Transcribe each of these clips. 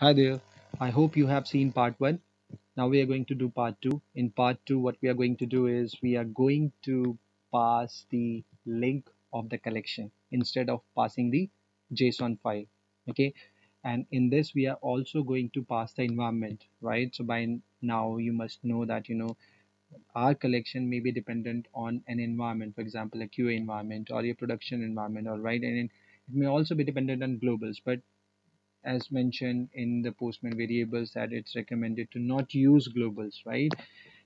Hi there. I hope you have seen part one. Now we are going to do part two. In part two, what we are going to do is we are going to pass the link of the collection instead of passing the JSON file. Okay. And in this, we are also going to pass the environment, right? So by now you must know that, you know, our collection may be dependent on an environment, for example, a QA environment or a production environment, all right. And it may also be dependent on globals, but as mentioned in the postman variables that it's recommended to not use globals right?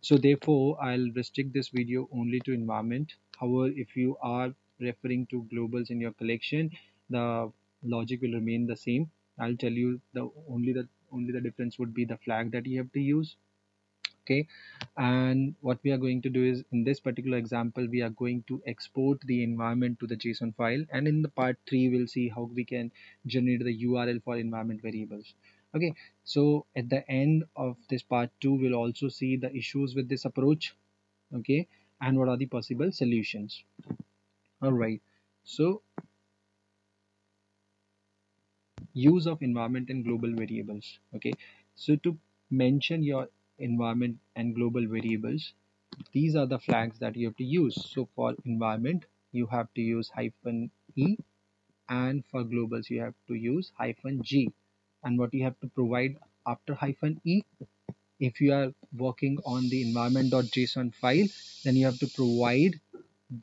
So therefore i'll restrict this video only to environment. However if you are referring to globals in your collection the logic will remain the same. I'll tell you the only the only the difference would be the flag that you have to use okay? And what we are going to do is in this particular example we are going to export the environment to the json file. And in the part 3 we'll see how we can generate the url for environment variables. Okay? So at the end of this part 2 we'll also see the issues with this approach. Okay? And what are the possible solutions. All right so use of environment and global variables. Okay? So to mention your environment and global variables. These are the flags that you have to use. So for environment you have to use hyphen e and for globals you have to use hyphen g. And what you have to provide after hyphen e if you are working on the environment.json file then you have to provide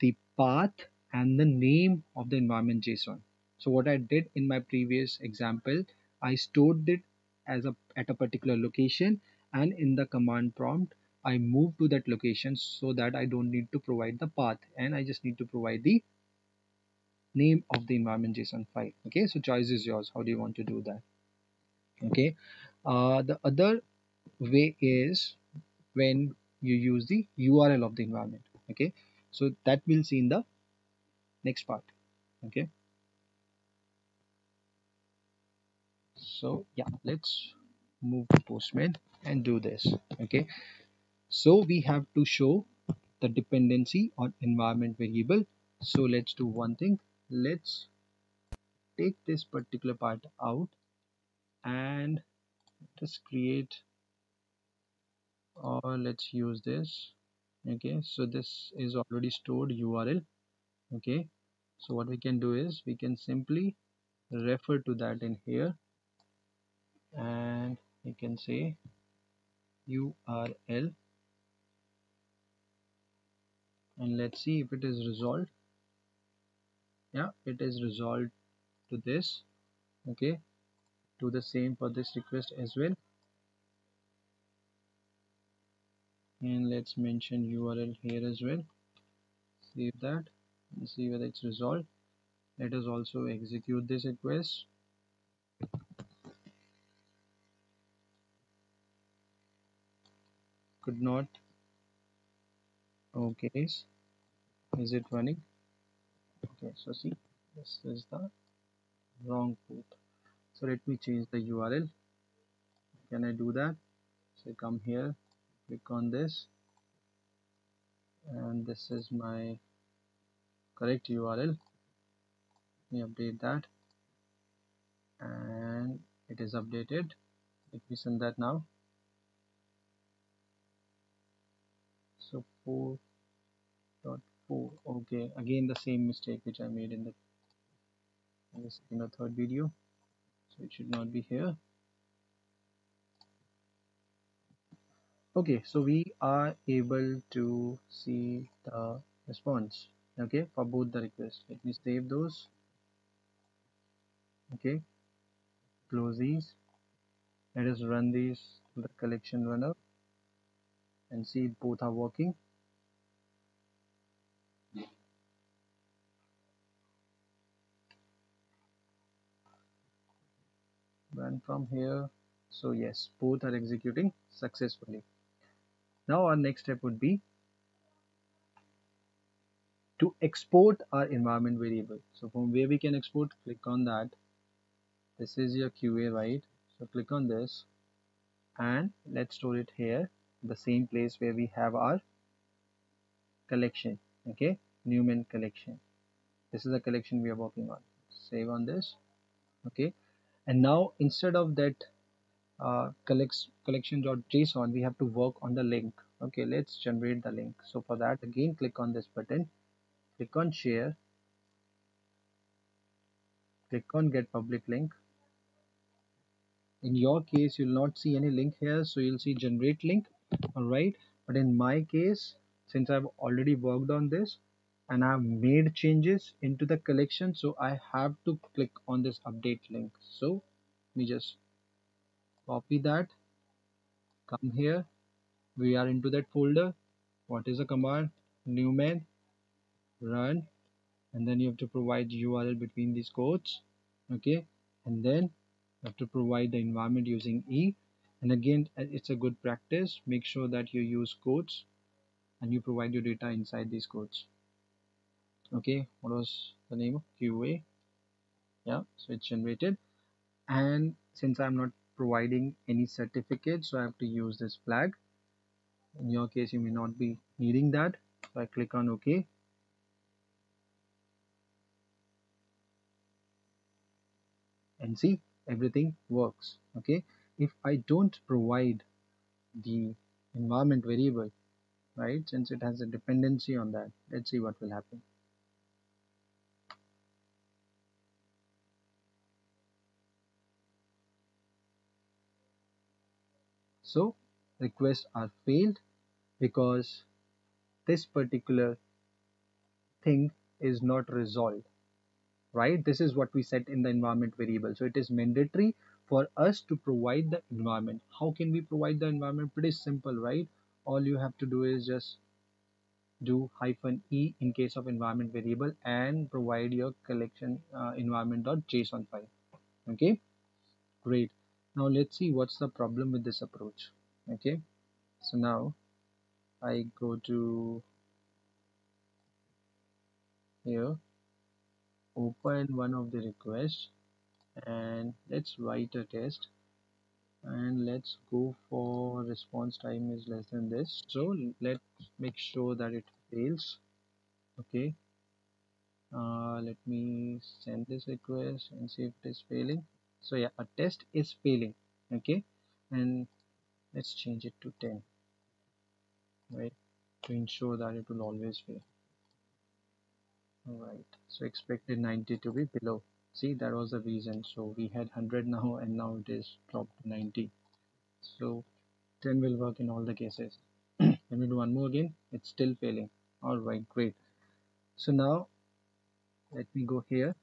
the path and the name of the environment json so what i did in my previous example i stored it as a at a particular location and in the command prompt I move to that location so that I don't need to provide the path and I just need to provide the name of the environment JSON file. Okay, so choice is yours. How do you want to do that? Okay, uh, the other way is when you use the URL of the environment. Okay, so that we'll see in the next part. Okay, so yeah, let's move to Postman and do this. Okay, so we have to show the dependency on environment variable. So let's do one thing. Let's take this particular part out and just create or let's use this okay? So this is already stored url okay? So what we can do is we can simply refer to that in here and you can say url and let's see if it is resolved. Yeah it is resolved to this. Okay do the same for this request as well. And let's mention url here as well. Save that and see whether it's resolved. Let us also execute this request could not. Okay is it running? Okay so see this is the wrong port. So let me change the url can i do that? So come here click on this. And this is my correct url let me update that. And it is updated. Let me send that now so 4 4 okay again the same mistake which I made in the in the third video. So it should not be here. Okay so we are able to see the response. Okay for both the requests. Let me save those. Okay close these. Let us run these to the collection runner and see both are working. Run from here so yes both are executing successfully. Now our next step would be to export our environment variable. So from where we can export click on that. This is your QA right? So click on this and let's store it here the same place where we have our collection okay? Newman collection. This is the collection we are working on. Save on this okay? And now instead of that uh, collects collection.json we have to work on the link okay? Let's generate the link. So for that again click on this button. Click on share. Click on get public link. In your case you'll not see any link here so you'll see generate link all right but in my case since I've already worked on this and I've made changes into the collection so I have to click on this update link. So let me just copy that. Come here. We are into that folder. What is the command? Newman run. And then you have to provide url between these quotes okay? And then you have to provide the environment using e and again uh, it's a good practice. Make sure that you use quotes and you provide your data inside these quotes. Okay what was the name of qa yeah so it's generated. And since i'm not providing any certificate so i have to use this flag. In your case you may not be needing that. So i click on ok. And see everything works. Okay if i don't provide the environment variable right since it has a dependency on that let's see what will happen. So requests are failed because this particular thing is not resolved right? This is what we set in the environment variable. So it is mandatory for us to provide the environment. How can we provide the environment? Pretty simple right? All you have to do is just do hyphen e in case of environment variable and provide your collection uh, environment.json file. Okay? Great. Now let's see what's the problem with this approach. Okay? So now I go to here. Open one of the requests and let's write a test. And let's go for response time is less than this. So let's make sure that it fails. Okay. Uh, let me send this request and see if it is failing. So yeah a test is failing. Okay. And let's change it to 10 right. To ensure that it will always fail. All right so expected 90 to be below see that was the reason. So we had 100 now and now it is dropped to 90 so 10 will work in all the cases. Let me do one more again. It's still failing. All right great. So now let me go here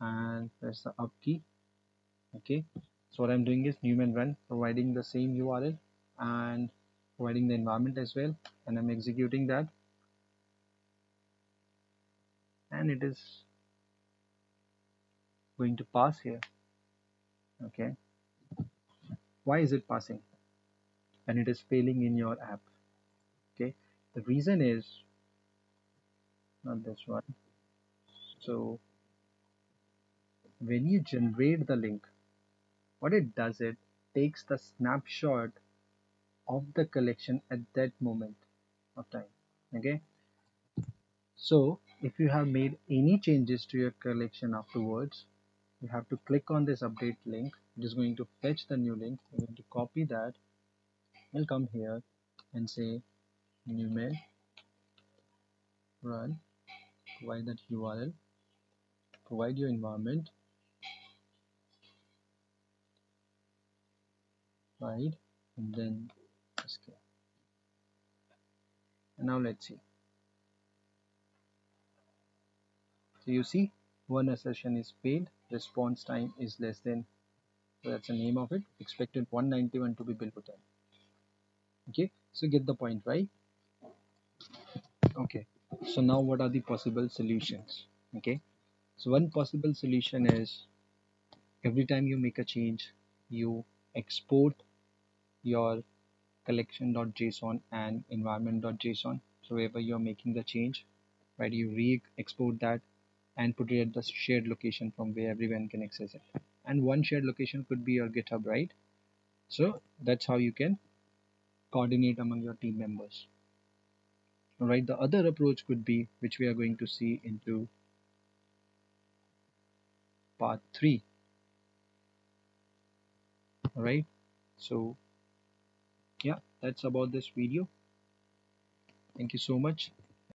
and press the up key. Okay. So what i'm doing is newman run providing the same url and providing the environment as well. And I'm executing that. And it is going to pass here. Okay. Why is it passing? And it is failing in your app. Okay. The reason is not this one. So when you generate the link what it does it takes the snapshot of the collection at that moment of time. Okay. So if you have made any changes to your collection afterwards you have to click on this update link it is going to fetch the new link. You're going to copy that. And come here and say newman run provide that url provide your environment right and then okay and now let's see. So you see one assertion is failed response time is less than so that's the name of it expected 191 to be below 10 okay so get the point right? Okay so now what are the possible solutions? Okay so one possible solution is every time you make a change you export your collection.json and environment.json so wherever you're making the change right you re-export that and put it at the shared location from where everyone can access it. And one shared location could be your github right? So that's how you can coordinate among your team members. All right the other approach could be which we are going to see into part 3 all right so yeah that's about this video. Thank you so much